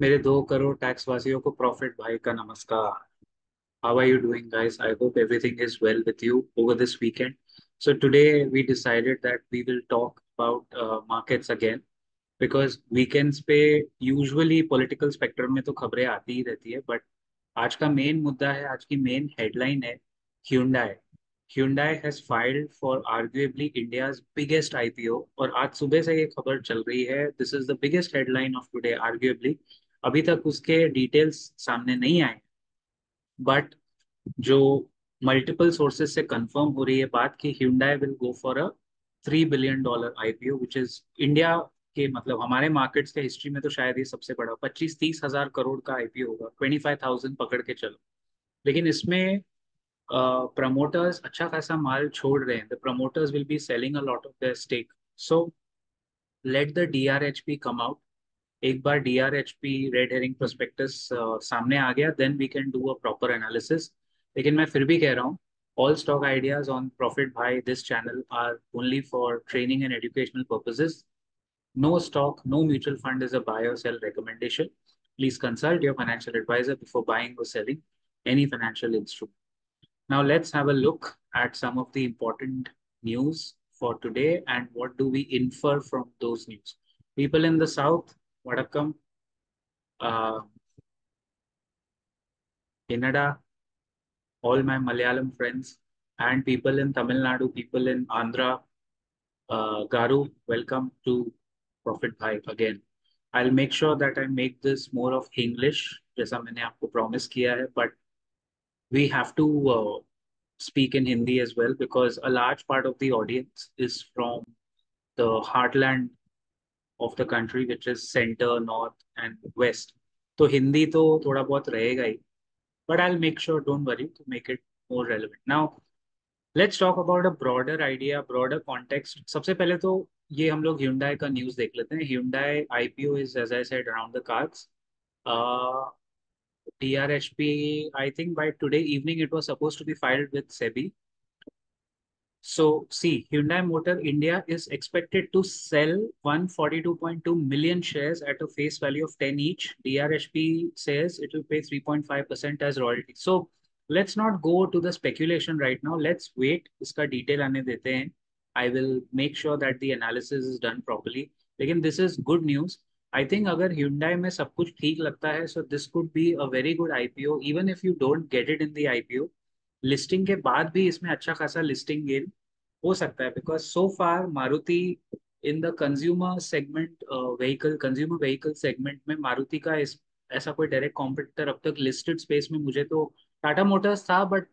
मेरे दो करोड़ टैक्स वासियों को प्रॉफिट, भाई का नमस्कार। How are you doing guys I hope everything is well with you over this weekend so today we decided that we will talk about markets again because weekends पे usually political spectrum में तो खबरें आती ही रहती है but आज का main मुद्दा है, आज की मेन हेडलाइन है Hyundai Hyundai has filed for arguably India's biggest IPO और आज सुबह से ये खबर चल रही है। This is the biggest headline of today, arguably. अभी तक उसके डिटेल्स सामने नहीं आए। बट जो मल्टीपल सोर्सेज से कंफर्म हो रही है बात कि Hyundai will go for a three billion dollar IPO which is India के मतलब हमारे मार्केट्स के हिस्ट्री में तो शायद ये सबसे बड़ा पच्चीस तीस हज़ार करोड़ का आईपीओ होगा। ट्वेंटी फाइव थाउज़ेंड पकड़ के चलो। लेकिन इसमें uh, अच्छा खासा माल छोड़ रहे हैं the promoters will be selling a lot of their stake so let the D R H P come out एक बार D R H P red herring prospectus सामने आ गया then we can do a proper analysis लेकिन मैं फिर भी कह रहा हूँ all stock ideas on profit by this channel are only for training and educational purposes no stock no mutual fund is a buy or sell recommendation please consult your financial advisor before buying or selling any financial instrument now let's have a look at some of the important news for today and what do we infer from those news people in the south Vadakkam, uh, Kannada, all my Malayalam friends, and people in Tamil Nadu, people in Andhra, uh, Garu, welcome to Profit Bhai again. I'll make sure that I make this more of English, जैसा मैंने आपको promise किया है, but we have to uh, speak in Hindi as well because a large part of the audience is from the heartland of the country which is center north and west तो हिंदी तो थोड़ा बहुत रहेगा ही but I'll make sure don't worry to make it more relevant now let's talk about a broader idea broader context सबसे पहले तो ये हम लोग Hyundai का न्यूज़ देख लेते हैं Hyundai IPO is as I said around the cards uh, DRHP, I think by today evening, it was supposed to be filed with SEBI. So see, Hyundai Motor India is expected to sell 142.2 million shares at a face value of 10 each. DRHP says it will pay 3.5% as royalty. So let's not go to the speculation right now. Let's wait. Iska detail aane dete hain. I will make sure that the analysis is done properly. Again, this is good news. I think अगर Hyundai में सब कुछ ठीक लगता है, so this could be a very good IPO. Even if you don't get it in the IPO, listing के बाद भी इसमें अच्छा खासा लिस्टिंग गेन हो सकता है because so far Maruti in the consumer segment vehicle consumer vehicle segment में मारुति का इस ऐसा कोई डायरेक्ट कॉम्पिटिटर अब तक लिस्टेड स्पेस में मुझे तो टाटा मोटर्स था but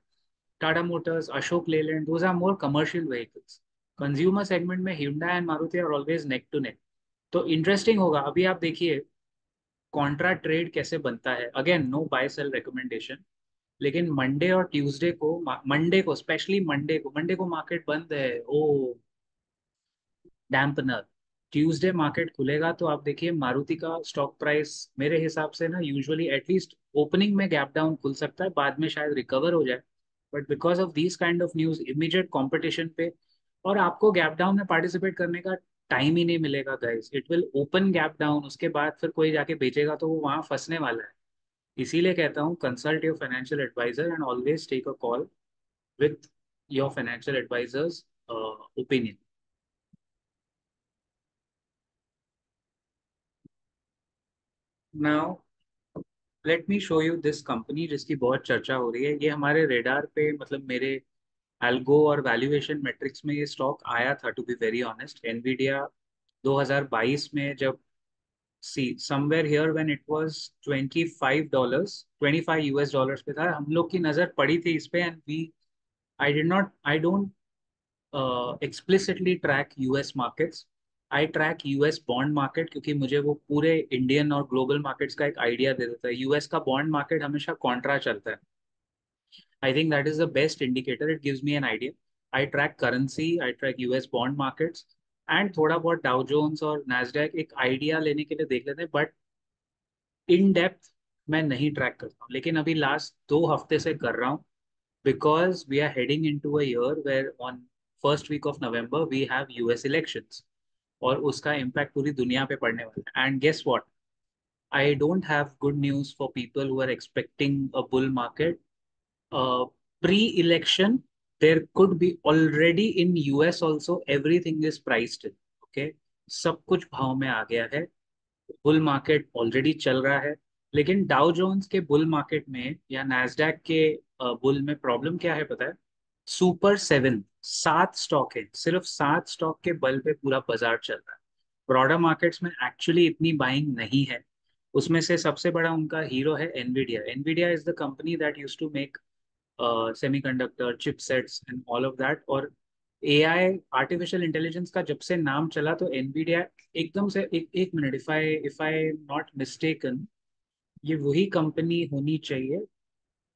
Tata Motors Ashok Leyland those are more commercial vehicles consumer segment में Hyundai and Maruti are always neck to neck तो इंटरेस्टिंग होगा। अभी आप देखिए कॉन्ट्रा ट्रेड कैसे बनता है। Again no buy sell recommendation लेकिन मंडे और ट्यूसडे को मंडे को स्पेशली मंडे को मंडे को मार्केट बंद है। ओ डैम्पनर ट्यूसडे मार्केट खुलेगा तो आप देखिए, मारुति का स्टॉक प्राइस मेरे हिसाब से ना यूजुअली एटलीस्ट ओपनिंग में गैप डाउन खुल सकता है। बाद में शायद रिकवर हो जाए। But because of this kind of news immediate competition पे और आपको गैप डाउन में पार्टिसिपेट करने का टाइम ही नहीं मिलेगा guys it will open gap down उसके बाद फिर कोई जाके बेचेगा तो वो वहाँ फंसने वाला है. इसीलिए कहता हूँ consult your financial advisor and always take a call with your financial advisor's opinion now let me show you this company जिसकी बहुत चर्चा हो रही है. ये हमारे रेडार पे मतलब मेरे एल्गो और वैल्यूएशन मेट्रिक्स में ये स्टॉक आया था to be very honest Nvidia 2022 में जब सी somewhere here when it was 25 dollars 25 US dollars पे था हम लोग की नज़र पड़ी थी इस पे and we I not I don't uh, explicitly track US markets. I track US bond market क्योंकि मुझे वो पूरे इंडियन और ग्लोबल मार्केट्स का एक आइडिया दे देता है। यूएस का बॉन्ड मार्केट हमेशा कॉन्ट्रा चलता है। I think that is the best indicator. It gives me an idea. I track currency, I track US bond markets, and थोड़ा बहुत डाउ जोन्स और नैसडैक एक आइडिया लेने के लिए देख लेते हैं बट इन डेप्थ मैं नहीं ट्रैक करता हूँ लेकिन अभी लास्ट दो हफ़्ते से कर रहा हूँ because we are heading into a year where on first week of November we have US elections और उसका इम्पैक्ट पूरी दुनिया पे पड़ने वाला है and guess what I don't have good news for people who are expecting a bull market pre election there could be already in US also, everything is priced in, okay? सब कुछ भाव में आ गया है। बुल मार्केट ऑलरेडी चल रहा है। लेकिन डाउ जोन्स के बुल मार्केट में या नैसडैक के बुल में प्रॉब्लम क्या है पता है? सुपर सेवन सात स्टॉक है। सिर्फ़ सात स्टॉक के बल पे पूरा बाज़ार चल रहा है। ब्रॉडर मार्केट्स में एक्चुअली इतनी बाइंग नहीं है। उसमें से सबसे बड़ा उनका हीरो है Nvidia Nvidia is the company that use to make semiconductor chipsets and all of that और एआई आर्टिफिशियल इंटेलिजेंस का जब से नाम चला तो एनवीडिया एकदम से एक एक minute if I if I not mistaken ये वही कंपनी होनी चाहिए।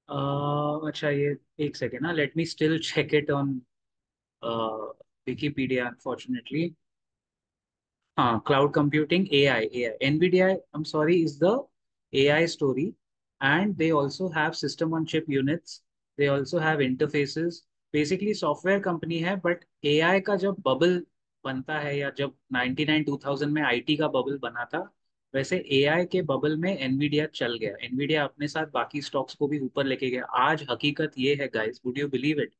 Uh, अच्छा ये एक सेकेंड ना let me still check it on Wikipedia unfortunately हाँ cloud computing A I A I am sorry is the I story and they also have system on chip units they also have interfaces basically software company है but A I का जब bubble बनता है या जब 99 2000 में IT का bubble बना था, वैसे एआई के बबल में एनवीडिया चल गया। एनवीडिया अपने साथ बाकी स्टॉक्स को भी ऊपर लेके गया। आज हकीकत ये है guys would you believe it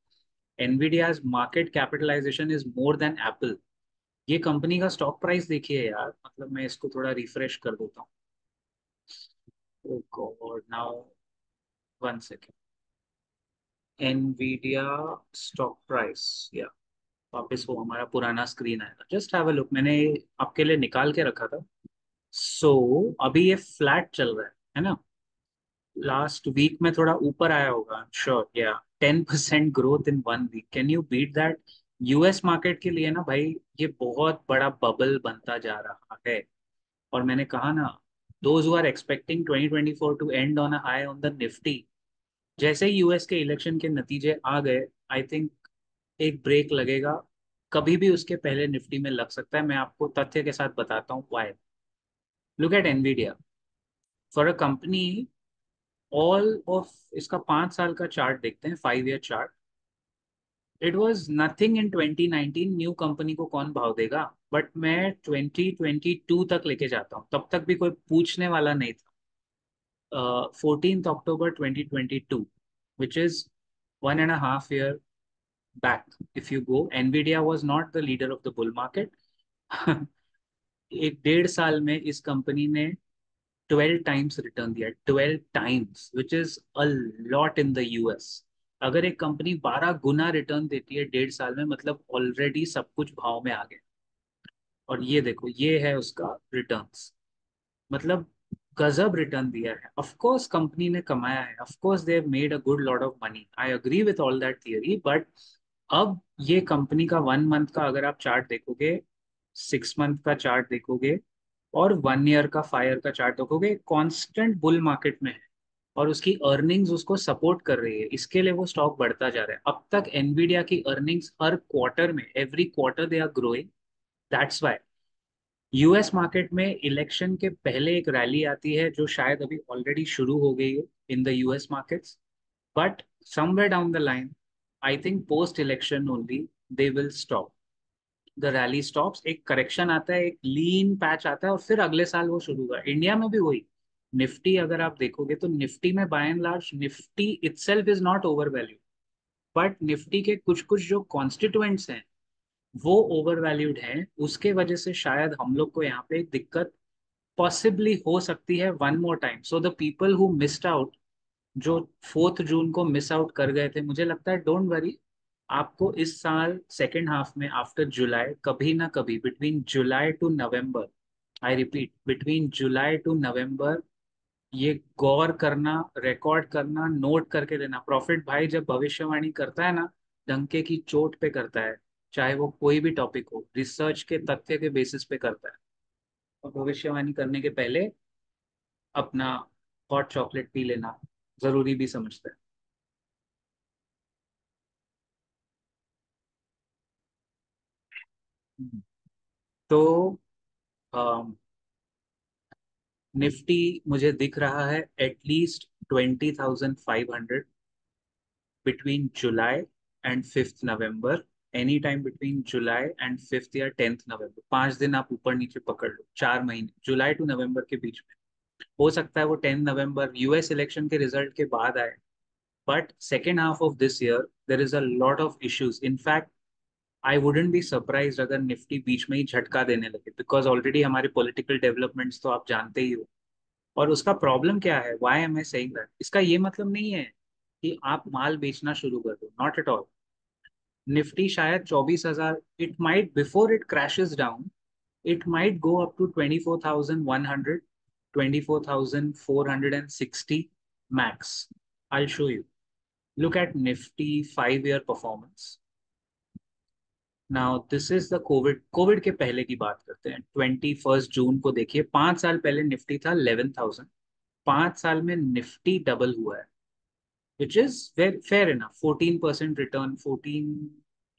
Nvidia's market capitalization is more than Apple ये कंपनी का स्टॉक प्राइस देखिए यार मतलब मैं इसको थोड़ा रिफ्रेश कर देता हूँ। Now one second Nvidia stock price या वापस वो हमारा पुराना स्क्रीन आएगा। जस्ट हैव अ लुक मैंने आपके लिए निकाल के रखा था। सो so, अभी ये फ्लैट चल रहा है है ना? लास्ट वीक में थोड़ा ऊपर आया होगा श्योर या ten percent growth in one week can you beat that US market के लिए ना भाई ये बहुत बड़ा बबल बनता जा रहा है। और मैंने कहा ना those who are expecting 2024 to end on a high on the Nifty जैसे ही यूएस के इलेक्शन के नतीजे आ गए आई थिंक एक ब्रेक लगेगा। कभी भी उसके पहले निफ्टी में लग सकता है। मैं आपको तथ्य के साथ बताता हूँ why look at Nvidia for a company all of इसका पाँच साल का चार्ट देखते हैं five year chart it was nothing in 2019 new company को कौन भाव देगा? बट मैं 2022 तक लेके जाता हूँ। तब तक भी कोई पूछने वाला नहीं था। Fourteen October 2022 which is one and a half year back. If you go, nvidia was not the leader of the bull market. एक डेढ़ साल में इस कंपनी ने 12 टाइम्स रिटर्न दिया 12 times which is a lot in the US अगर एक company 12 गुना return देती है डेढ़ साल में मतलब ऑलरेडी सब कुछ भाव में आ गया और ये देखो, ये है उसका रिटर्न्स मतलब गजब रिटर्न दिया है। ऑफ़ कोर्स कंपनी ने कमाया है। Of course they made a good lot of money I agree with all that theory but अब ये कंपनी का वन मंथ का अगर आप चार्ट देखोगे सिक्स मंथ का चार्ट देखोगे और वन ईयर का फाइव का चार्ट देखोगे कॉन्स्टेंट बुल मार्केट में है और उसकी अर्निंग्स उसको सपोर्ट कर रही है। इसके लिए वो स्टॉक बढ़ता जा रहा है। अब तक एनवीडिया की अर्निंग्स हर क्वार्टर में every quarter they are growing that's why US market में इलेक्शन के पहले एक रैली आती है, जो शायद अभी ऑलरेडी शुरू हो गई है in the US markets but somewhere down the line I think post election only they will stop the rally stops एक करेक्शन आता है, एक लीन पैच आता है और फिर अगले साल वो शुरू हुआ इंडिया में भी वही। निफ्टी अगर आप देखोगे तो निफ्टी में by and large Nifty itself is not over value but Nifty के कुछ कुछ जो कॉन्स्टिट्यूएंट्स हैं वो ओवर वैल्यूड है, उसके वजह से शायद हम लोग को यहाँ पे दिक्कत पॉसिबली हो सकती है one more time so the people who missed out जो फोर्थ जून को मिस आउट कर गए थे, मुझे लगता है डोंट वरी आपको इस साल सेकेंड हाफ़ में आफ्टर जुलाई कभी ना कभी between July to November I repeat between July to November ये गौर करना रिकॉर्ड करना नोट करके देना। प्रॉफिट भाई जब भविष्यवाणी करता है ना, डंके की चोट पे करता है चाहे वो कोई भी टॉपिक हो रिसर्च के तथ्य के बेसिस पे करता है। और भविष्यवाणी करने के पहले अपना हॉट चॉकलेट पी लेना ज़रूरी भी समझता है। तो निफ्टी मुझे दिख रहा है at least twenty thousand five hundred between July and fifth November any time between July and fifth या टेंथ नवंबर पाँच दिन आप ऊपर नीचे पकड़ लो, चार महीने जुलाई टू नवंबर के बीच में। हो सकता है वो टेंथ नवंबर यूएस इलेक्शन के रिज़ल्ट के बाद आए but second half of this year there is a lot of issues in fact I wouldn't be surprise अगर निफ्टी बीच में ही झटका देने लगे बिकॉज़ ऑलरेडी हमारे पॉलिटिकल डेवलपमेंट्स तो आप जानते ही हो। और उसका प्रॉब्लम क्या है? Why am I saying that इसका ये मतलब नहीं है कि आप माल बेचना शुरू कर दो नॉट एट ऑल निफ्टी शायद चौबीस हज़ार it might before it crashes down it might go up to twenty four thousand one hundred twenty four thousand four hundred and sixty max I show you look at nifty five year performance. Now this is the Covid Covid के पहले की बात करते हैं. Twenty first जून को देखिए, पाँच साल पहले निफ्टी था इलेवन थाउज़ेंड पाँच साल में निफ्टी डबल हुआ है. Is fair enough fourteen percent return fourteen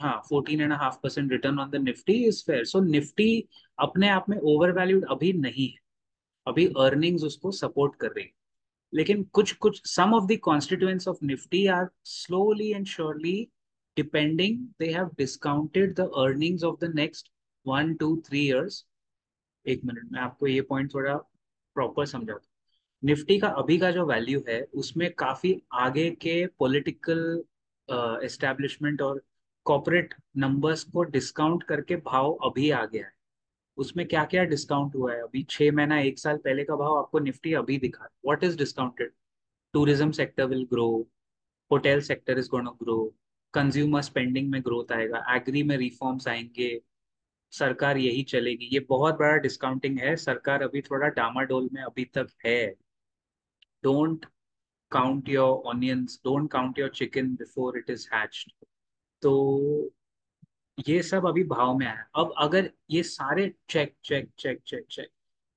हाँ fourteen and half percent return on the Nifty is fair so Nifty अपने आप में ओवर वैल्यूड अभी नहीं है। अभी अर्निंग्स उसको सपोर्ट कर रही है। लेकिन कुछ कुछ some of the constituents of Nifty are slowly and surely depending, they have discounted the earnings of the next one, two, three years एक मिनट, में आपको ये पॉइंट थोड़ा प्रॉपर समझा दू निफ्टी का अभी का जो वैल्यू है उसमें काफ़ी आगे के पॉलिटिकल एस्टेब्लिशमेंट uh, और कॉपोरेट नंबर्स को डिस्काउंट करके भाव अभी आ गया है उसमें क्या क्या डिस्काउंट हुआ है? अभी छह महीना एक साल पहले का भाव आपको निफ्टी अभी दिखा what is discounted tourism sector will grow hotel sector is gonna grow consumer spending में ग्रोथ आएगा एग्री में रिफॉर्म्स आएँगे सरकार यही चलेगी। ये बहुत बड़ा डिस्काउंटिंग है सरकार अभी थोड़ा डामाडोल में अभी तक है। Don't count your onions don't count your chicken before it is hatched तो ये सब अभी भाव में आया। अब अगर ये सारे check check check check check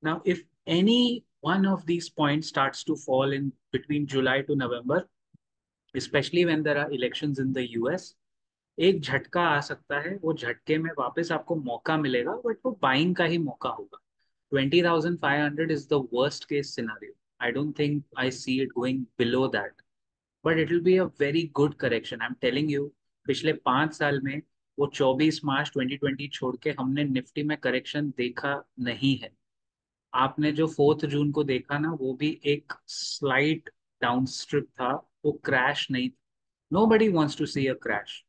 now if any one of these points starts to fall in between July to November, especially when there are elections in the US, एक झटका आ सकता है वो झटके में वापस आपको मौका मिलेगा बट वो बाइंग का ही मौका होगा। Twenty thousand five hundred is the worst case scenario don't think I see it going below that but it will be a very good correction I am telling you पिछले पाँच साल में वो 24 मार्च 2020 छोड़ के हमने निफ्टी में करेक्शन देखा नहीं है। आपने जो फोर्थ जून को देखा ना, वो भी एक स्लाइट डाउन स्ट्रिप था, वो क्रैश नहीं था। Nobody wants to see a crash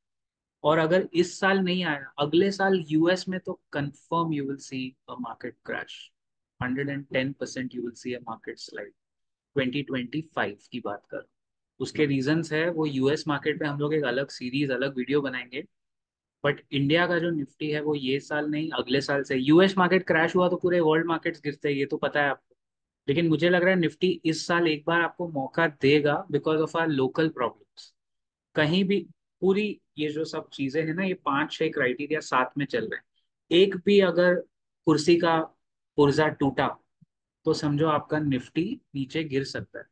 और अगर इस साल नहीं आया, अगले साल यूएस में तो confirm you will see a market crash 110 percent you will see a market slide 2025 की बात कर। उसके रीजंस है वो यूएस मार्केट पे हम लोग एक अलग सीरीज़ अलग वीडियो बनाएँगे। बट इंडिया का जो निफ्टी है वो ये साल नहीं अगले साल से। यूएस मार्केट क्रैश हुआ तो पूरे वर्ल्ड मार्केट्स गिरते हैं ये तो पता है आपको। लेकिन मुझे लग रहा है निफ्टी इस साल एक बार आपको मौका देगा because of our local problems कहीं भी पूरी ये जो सब चीज़ें हैं ना ये पाँच छह क्राइटेरिया साथ में चल रहे हैं। एक भी अगर कुर्सी का पुर्जा टूटा तो समझो आपका निफ्टी नीचे गिर सकता है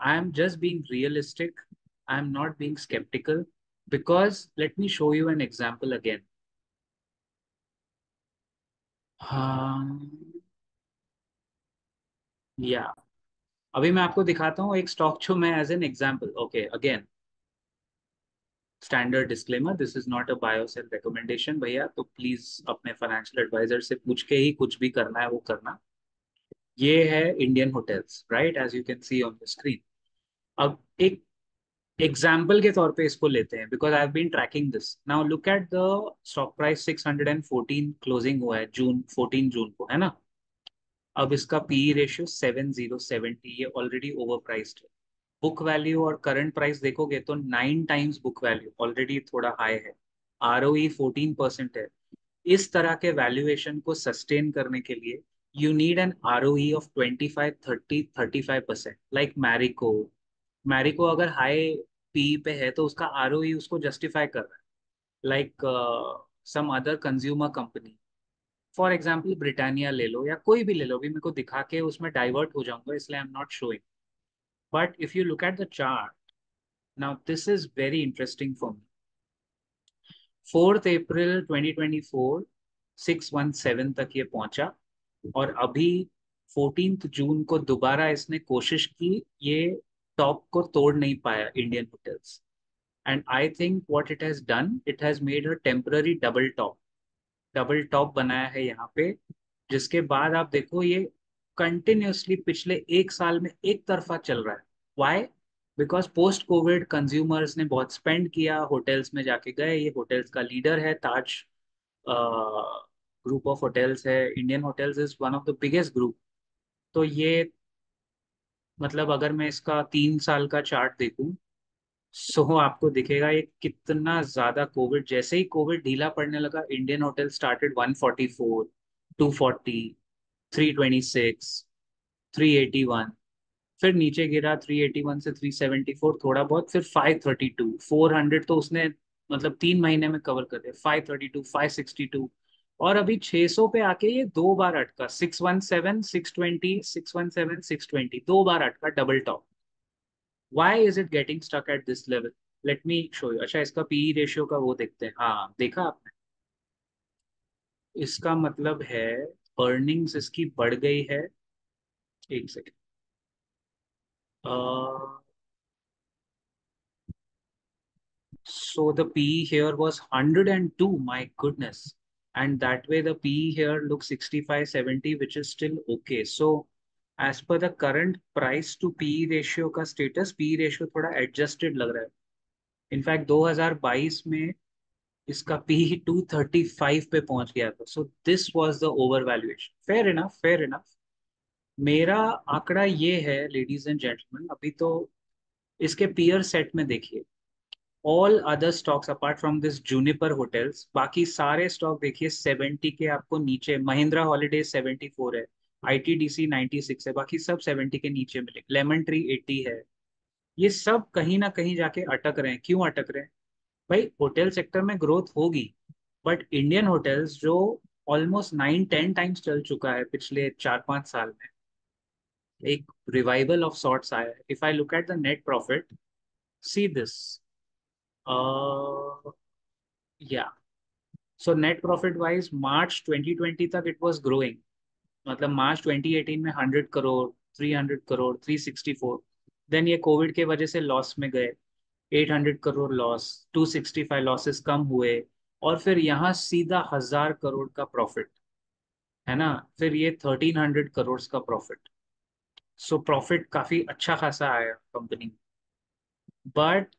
I am just being realistic I am not being sceptical because let me show you an example again yeah. अभी मैं आपको दिखाता हूँ एक स्टॉक जो मैं as an example okay again standard disclaimer this is not a buy or sell recommendation भैया तो प्लीज़ अपने फाइनेंशियल एडवाइजर से पूछ के ही कुछ भी करना है, वो करना। ये है Indian Hotels right as you can see on the screen अब एक एग्ज़ाम्पल के तौर पे इसको लेते हैं because I have been tracking this now look at the stock price 614 closing हुआ है जून 14 जून को, है ना? अब इसका PE ratio seven zero seventy ये ऑलरेडी ओवर प्राइस्ड है। बुक वैल्यू और करंट प्राइस देखोगे तो nine times book value already थोड़ा हाई है। आर ओ फोर्टीन परसेंट है। इस तरह के वैल्यूएशन को सस्टेन करने के लिए you need an R of twenty five thirty thirty five percent like Marico Marico अगर हाई पी पे है तो उसका आर उसको जस्टिफाई कर रहा है। Like some other consumer company for example Britannia ले लो या कोई भी ले लो, अभी मेरे को दिखा के उसमें डाइवर्ट हो जाऊँगा, इसलिए I am not showing but if you look at the chart now this is very interesting for me fourth April 2024 617 तक ये पहुँचा, और अभी फोर्टीन जून को दोबारा इसने कोशिश की, ये टॉप को तोड़ नहीं पाया Indian Hotels and I think what it has done it has made a temporary double top double top बनाया है यहाँ पे, जिसके बाद आप देखो ये कंटिन्यूसली पिछले एक साल में एक तरफा चल रहा है। Why because post Covid consumers ने बहुत स्पेंड किया होटल्स में जाके गए, ये होटल्स का लीडर है ताज ग्रुप ऑफ़ होटल्स है Indian Hotels is one of the biggest group तो ये मतलब अगर मैं इसका तीन साल का चार्ट देखूँ सो आपको दिखेगा ये कितना ज़्यादा कोविड जैसे ही कोविड ढीला पड़ने लगा इंडियन होटल स्टार्टेड 144 240 326 381 फिर नीचे गिरा 381 से 374 थोड़ा बहुत, फिर 532 400 तो उसने मतलब तीन महीने में कवर कर दिया 532 562 और अभी 600 पे आके ये दो बार अटका 617 620 617 620 दो बार अटका double top why is it getting stuck at this level let me show you अच्छा इसका पीई रेशियो का वो देखते हैं। हाँ देखा आपने? इसका मतलब है अर्निंग्स इसकी बढ़ गई है। एक second so the here was hundred and to my goodness and that way the here look sixty five seventy which is still okay so as per the current price to P ratio का status P ratio थोड़ा adjusted लग रहा है। In fact दो हज़ार बाईस में इसका पी ही टू थर्टी फाइव पे पहुँच गया था। So this was the over valuation fair enough fair enough मेरा आंकड़ा ये है लेडीज़ एंड जेंटलमैन अभी तो इसके पियर सेट में देखिए। All other stocks apart from this Juniper hotels बाकी सारे स्टॉक देखिए सेवेंटी के आपको नीचे महिंद्रा हॉलीडे सेवेंटी फोर है I T ITDC ninety six है, बाकी सब सेवेंटी के नीचे मिले। लेमन ट्री एट्टी है। ये सब कहीं ना कहीं जाके अटक रहे हैं। क्यों अटक रहे हैं? भाई होटल सेक्टर में ग्रोथ होगी बट इंडियन होटल्स जो ऑलमोस्ट नाइन टेन टाइम्स चल चुका है पिछले चार, पाँच साल में, एक रिवाइवल ऑफ़ सॉर्ट्स आया है। If I look at the net profit see this या so net profit wise March 2020 तक इट वाज ग्रोइंग मतलब मार्च 2018 में 100 करोड़ 300 करोड़ 364 देन ये कोविड के वजह से लॉस में गए। 800 करोड़ लॉस 265 लॉसेस कम हुए, और फिर यहाँ सीधा हज़ार करोड़ का प्रॉफिट है ना? फिर ये 1300 करोड़ का प्रॉफिट सो प्रॉफिट काफ़ी अच्छा खासा आया कंपनी बट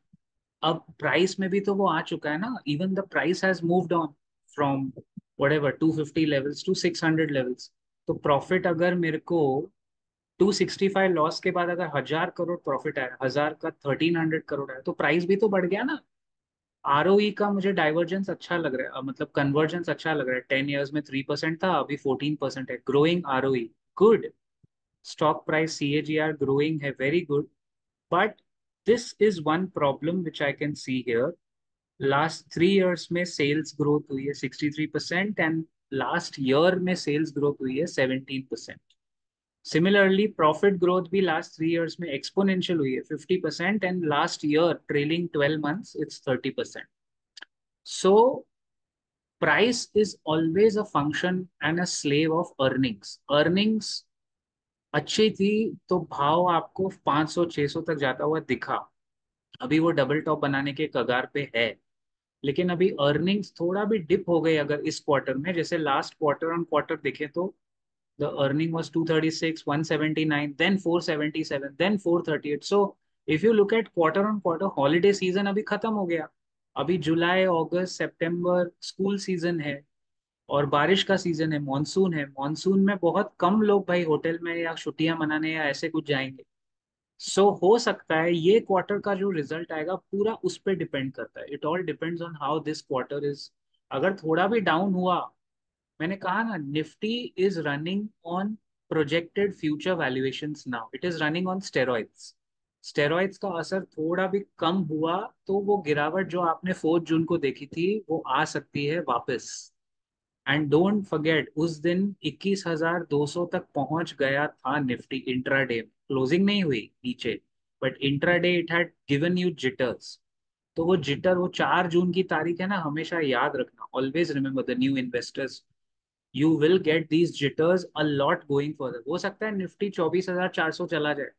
अब प्राइस में भी तो वो आ चुका है ना? Even the price has moved on from whatever two fifty levels to six hundred levels तो प्रॉफिट अगर मेरे को 265 लॉस के बाद अगर हज़ार करोड़ प्रॉफिट आया, हज़ार का 1300 करोड़ आया तो प्राइस भी तो बढ़ गया ना। आरओई का मुझे डाइवर्जेंस अच्छा लग रहा है मतलब कन्वर्जेंस अच्छा लग रहा है। टेन ईयर्स में थ्री परसेंट था, अभी फोर्टीन परसेंट है। Growing ROE good stock price CAGR growing है very good but this is one problem which I can see here last three years में सेल्स ग्रोथ हुई है sixty three percent and last year में sales growth हुई है 17%. Similarly, profit growth भी last three years में exponential हुई है 50% and last year trailing 12 months it's 30%. So price is always a function and a slave of earnings. Earnings अच्छी थी तो भाव आपको 500 600 तक जाता हुआ दिखा अभी वो डबल टॉप बनाने के कगार पे है लेकिन अभी अर्निंग्स थोड़ा भी डिप हो गई अगर इस क्वार्टर में जैसे लास्ट क्वार्टर ऑन क्वार्टर देखें तो the earning was 236 179 then 477 then 438 so if you look at quarter on quarter holiday season अभी खत्म हो गया। अभी जुलाई अगस्त सितंबर स्कूल सीज़न है और बारिश का सीज़न है मानसून है। मानसून में बहुत कम लोग भाई होटल में या छुट्टियाँ मनाने या ऐसे कुछ जाएँगे। सो so, हो सकता है ये क्वार्टर का जो रिज़ल्ट आएगा पूरा उस पर डिपेंड करता है। It all depends on how this quarter is अगर थोड़ा भी डाउन हुआ मैंने कहा ना Nifty is running on projected future valuation now it is running on steroids steroids का असर थोड़ा भी कम हुआ तो वो गिरावट जो आपने फोर्थ जून को देखी थी वो आ सकती है वापस. एंड डोंट फॉरगेट उस दिन 21,200 तक पहुँच गया था निफ्टी इंट्राडे क्लोजिंग नहीं हुई नीचे. But intraday it had given you jitters तो वो जिटर वो चार जून की तारीख है ना हमेशा याद रखना. Always remember the new investors you will get these jitters a lot going for हो सकता है निफ्टी चौबीस हज़ार चार सौ चला जाए।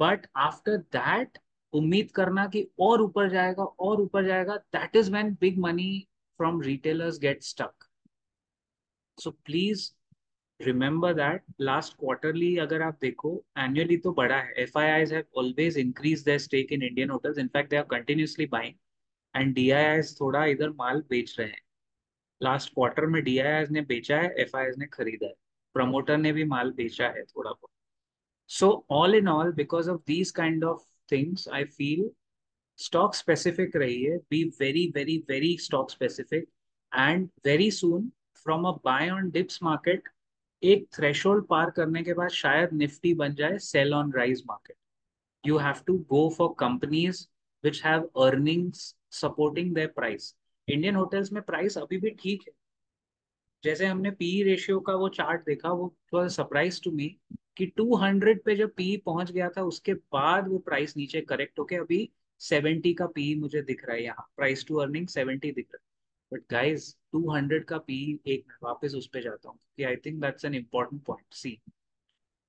बट आफ्टर दैट उम्मीद करना कि और ऊपर जाएगा, और ऊपर जाएगा। That is when big money from retailers get stuck so please remember that last quarterly अगर आप देखो एनुअली तो बड़ा है। F I Is have always increase their stake in Indian hotels in fact they are continuously buying and D I Is थोड़ा इधर माल बेच रहे हैं। लास्ट क्वार्टर में डी आई आईज ने बेचा है एफ़ आई आईज ने खरीदा है। प्रमोटर ने भी माल बेचा है थोड़ा बहुत। So all in all because of these kind of things I feel stock specific रहिए be very very very stock specific and very soon from a buy on dips market एक थ्रेशोल्ड पार करने के बाद शायद निफ्टी बन जाए sell on rise market you have to go for companies which have earnings supporting their price Indian hotels में price अभी भी ठीक है। जैसे हमने पी रेशियो का वो चार्ट देखा, वो थोड़ा सरप्राइज़ टू मी कि 200 पे जब पी पहुँच गया था, उसके बाद वो प्राइस नीचे करेक्ट होके अभी 70 का पी मुझे दिख रहा है यहाँ। प्राइस टू अर्निंग 70 दिख रहा है। बट गाइज़ 200 का पी एक मिनट वापस उस पर जाता हूँ क्योंकि I think that's an important point see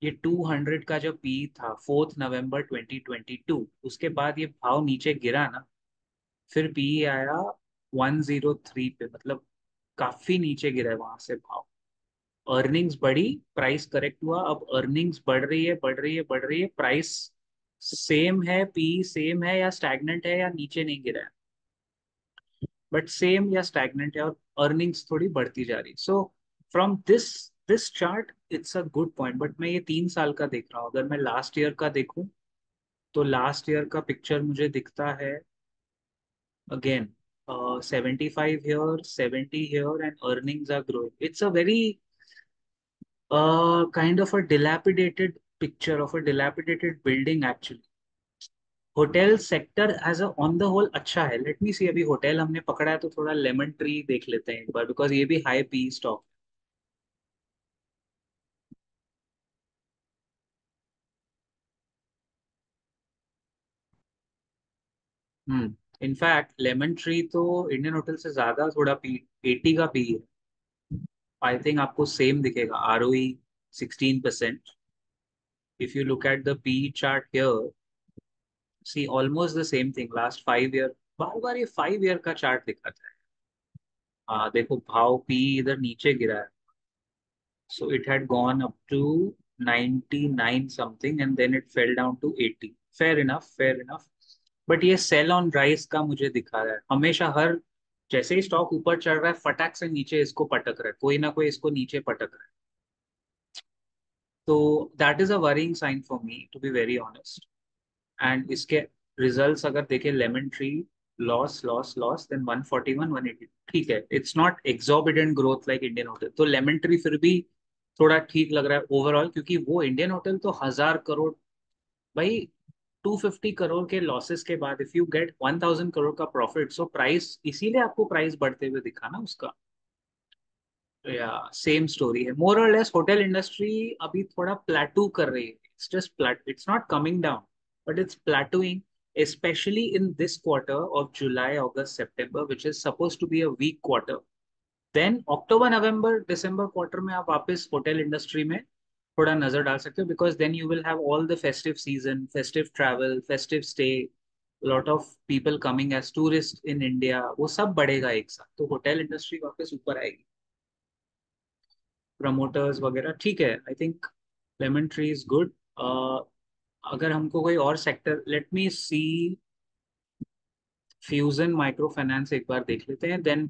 ये 200 का जो पी था फोर्थ नवंबर 2022 उसके बाद ये भाव नीचे गिरा ना, फिर पी आया 103 पे मतलब काफ़ी नीचे गिरा वहाँ से भाव। अर्निंग्स बढ़ी प्राइस करेक्ट हुआ, अब अर्निंग्स बढ़ रही है, बढ़ रही है, बढ़ रही है प्राइस सेम है पी सेम है या स्टैग्नेंट है या नीचे नहीं गिरा है। बट सेम या स्टैग्नेंट है और अर्निंग्स थोड़ी बढ़ती जा रही so from this this chart it's a good point but मैं ये तीन साल का देख रहा हूँ। अगर मैं लास्ट ईयर का देखूँ तो लास्ट ईयर का पिक्चर मुझे दिखता है again uh, 75 here 70 here and earnings are growing it's a very uh, kind of a dilapidated picture of a dilapidated building actually hotel sector as a on the whole अच्छा है late me सी अभी hotel हमने पकड़ा है तो थोड़ा lemon tree देख लेते हैं एक बार बिकॉज़ ये भी high P stock hmm in fact Lemon Tree तो इंडियन होटल से ज़्यादा थोड़ा पी एटी का पी है आई थिंक आपको सेम दिखेगा R O sixteen percent if you look at the P chart here see almost the same thing last five year बार बार ये फाइव ईयर का चार्ट दिखाता है। हाँ देखो भाव पी इधर नीचे गिरा है। So it had gone up to 99 something and then it fell down to 80 fair enough fair enough but ये सेल ऑन राइस का मुझे दिखा रहा है। हमेशा हर, जैसे ही स्टॉक ऊपर चढ़ रहा है, फटाक से नीचे इसको पटक रहा है। कोई ना कोई इसको नीचे पटक रहा है। तो that is a worrying sign for me to be very honest and इसके रिजल्ट्स अगर देखें Lemon Tree loss loss loss then 141 180 ठीक है it's not exorbitant growth like Indian hotel तो लेमन ट्री फिर भी थोड़ा ठीक लग रहा है ओवरऑल क्योंकि वो इंडियन होटल तो हज़ार करोड़, भाई 250 करोड़ के लॉसेस के बाद इफ़ यू गेट 1000 करोड़ का प्रॉफिट सो प्राइस इसीलिए आपको प्राइस बढ़ते हुए दिखा ना उसका। या सेम स्टोरी है। मोर और लेस होटल इंडस्ट्री अभी थोड़ा प्लेटू कर रही है। It's just plate it's not coming down but it's plateauing specially in this quarter of July August September which is suppose to be a weak quarter then October November December quarter में आप वापिस hotel industry में थोड़ा नज़र डाल सकते हो because then you will have all the festive season festive travel festive stay lot of people coming as tourist in India वो सब बढ़ेगा एक साथ। तो होटल इंडस्ट्री वापस ऊपर आएगी। प्रमोटर्स वगैरह, ठीक है I think Lemon Tree is good अगर हमको कोई और sector let me see Fusion micro finance एक बार देख लेते हैं देन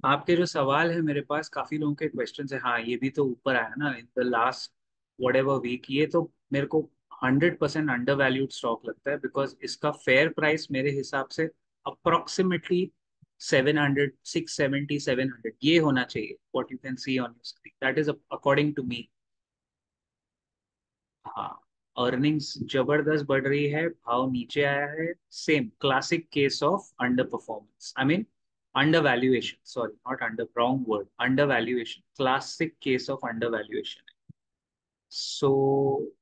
आपके जो सवाल है, मेरे पास काफ़ी लोगों के क्वेश्चन है। हाँ ये भी तो ऊपर आया ना in the last whatever week ये तो मेरे को hundred percent under valued stock लगता है बिकॉज़ इसका फेयर प्राइस मेरे हिसाब से approximately seven hundred six seventy seven hundred ये होना चाहिए what you can see on your screen that is according to me हाँ अर्निंग्स ज़बरदस्त बढ़ रही है, भाव नीचे आया है same classic case of under performance I mean not under wrong word under valuation classic case of under valuation है सो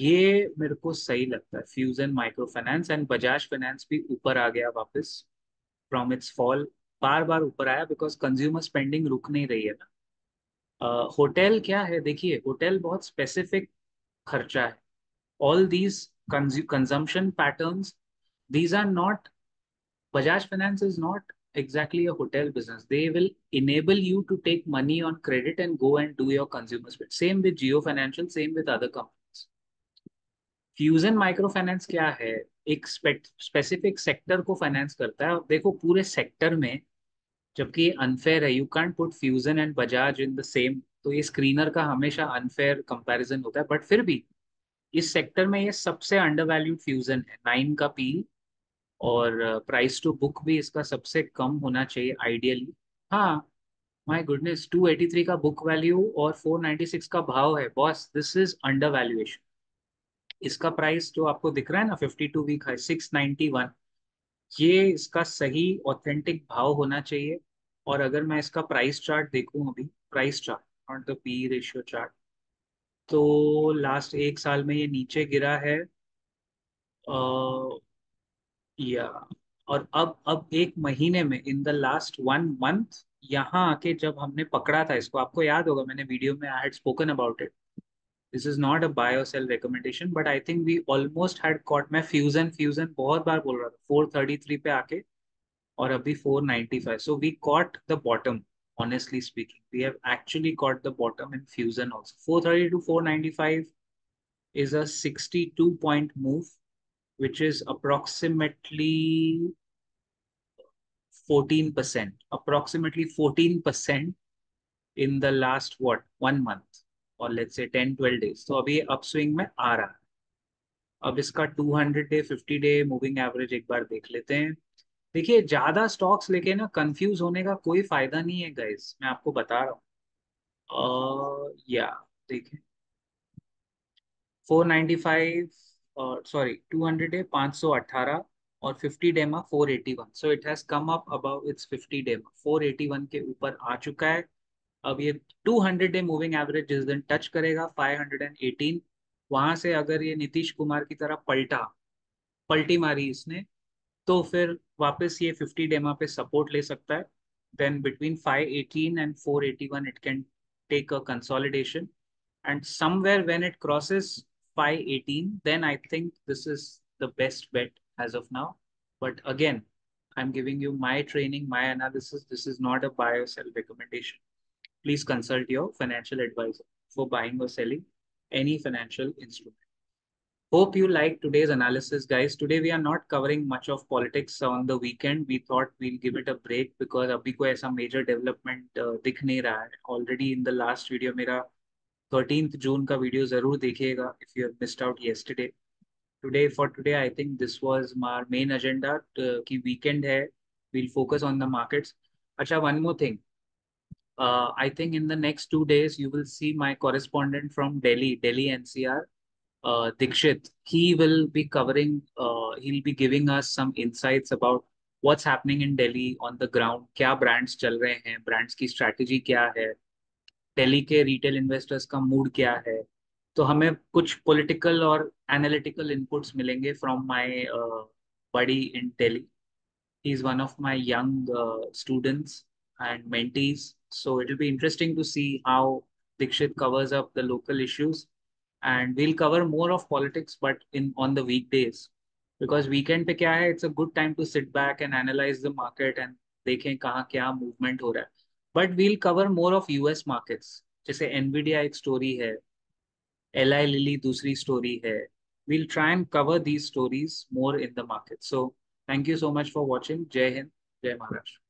ये मेरे को सही लगता है। Fusion micro finance and Bajaj finance भी ऊपर आ गया वापस फ्रॉम इट्स फॉल बार बार ऊपर आया बिकॉज़ कंज्यूमर स्पेंडिंग रुक नहीं रही है ना। होटल uh, क्या है? देखिए होटल बहुत स्पेसिफिक खर्चा है। All these consumption patterns, these are not, Bajaj Finance is not exactly a hotel business. They will enable you to take money on credit and go and do your consumer spend. Same with Geo Financial, same with other companies. Micro finance क्या है एक specific sector को finance करता है देखो पूरे sector में जबकि अनफेयर है you can't put Fusion and Bajaj in the same तो ये स्क्रीनर का हमेशा अनफेयर कंपैरिजन होता है बट फिर भी इस सेक्टर में ये सबसे अंडर वैल्यूड फ्यूजन है नाइन का पी और प्राइस टू बुक भी इसका सबसे कम होना चाहिए आइडियली हाँ माय गुडनेस 283 का बुक वैल्यू और 496 का भाव है. Boss this is under valuation इसका प्राइस जो आपको दिख रहा है ना 52 वीक है 691 ये इसका सही ऑथेंटिक भाव होना चाहिए. और अगर मैं इसका प्राइस चार्ट देखूँ अभी price chart not the P ratio chart तो लास्ट एक साल में ये नीचे गिरा है या, और अब अब एक महीने में in the last one month यहाँ आके जब हमने पकड़ा था इसको, आपको याद होगा, मैंने वीडियो में I had spoken about it this is not a buy sell recommendation but I think we almost had caught मैं फ्यूजन फ्यूजन बहुत बार बोल रहा था फोर थर्टी थ्री पे आके, और अभी four ninety five so we caught the bottom honestly speaking. We have actually caught the bottom in fusion also. 430 to 495 is a 62 point move. Which is approximately 14% approximately 14% in the last, what, one month और let's say 10 12 days तो अभी upswing में आ रहा है। अब इसका 200 day 50 day moving average एक बार देख लेते हैं। देखिए, ज़्यादा स्टॉक्स लेके ना कंफ्यूज होने का कोई फ़ायदा नहीं है गाइस मैं आपको बता रहा हूँ। या, देखिए। 495 सॉरी 200 डे 518 और 50 डे में 481 so it has come up about its 50 day में 481 के ऊपर आ चुका है। अब ये 200 डे मूविंग एवरेज जिस दिन टच करेगा 518 वहाँ से अगर ये नीतीश कुमार की तरह पलटा, पलटी मारी इसने तो फिर वापस ये 50 डेमा पे सपोर्ट ले सकता है। Then between 518 and 481 it can take a consolidation and somewhere when it crosses by 18, then I think this is the best bet as of now. But again, I'm giving you my training, my analysis. This is not a buy or sell recommendation. Please consult your financial advisor for buying or selling any financial instrument. Hope you liked today's analysis, guys. Today we are not covering much of politics on the weekend. We thought we'll give it a break because abhi koi aisa major development uh, dikh nahi raha hai. Already in the last video, mera thirteen June का video ज़रूर देखिएगा if you missed out yesterday today for today I think this was my main agenda कि weekend है will focus on the markets अच्छा one more thing I think in the next two days you will see my correspondent from Delhi Delhi N C R Dikshit he will be covering he be giving us some insights about what's happening in Delhi on the ground क्या brands चल रहे हैं brands की strategy क्या है दिल्ली के retail investors का mood क्या है? तो हमें कुछ पॉलिटिकल और एनालिटिकल इनपुट्स मिलेंगे from my buddy in Delhi he is one of my young students and mentees so it will be interesting to see how Dikshit covers up the local issues and we'll cover more of politics but in on the weekdays because weekend पे क्या है it's a good time to sit back and analyse the market and देखें कहाँ क्या movement हो रहा है. But we'll cover more of US markets जैसे एनवीडिया एक स्टोरी है एल आई लिली दूसरी स्टोरी है. We'll try and cover these stories more in the market so thank you so much for watching जय हिंद जय महाराष्ट्र